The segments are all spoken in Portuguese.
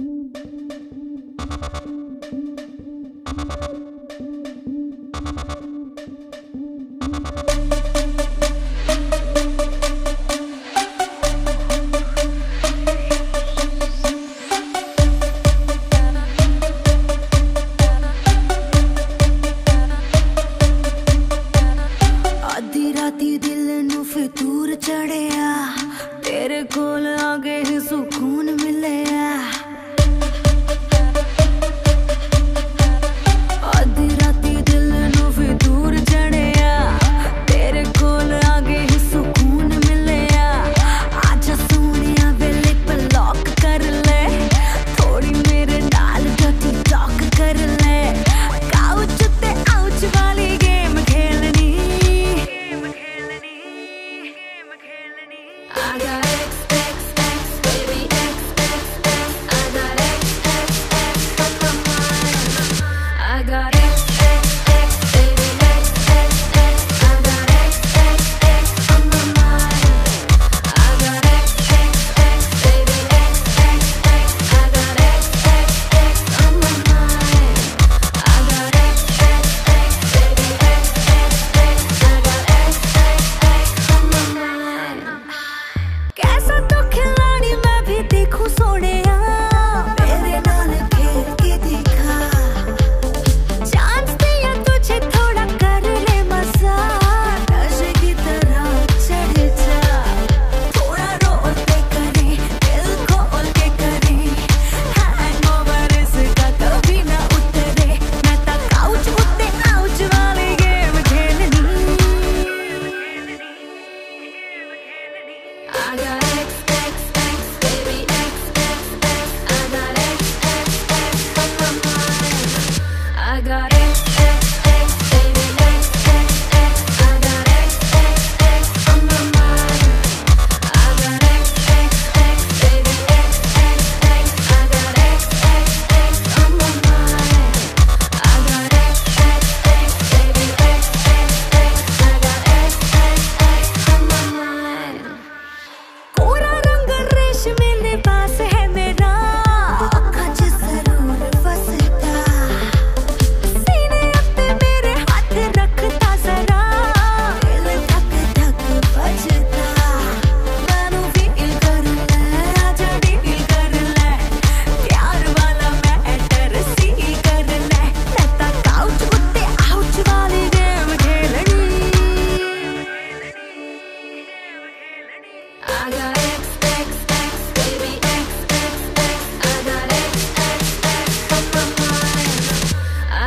ਅੱਧੀ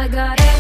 I got X,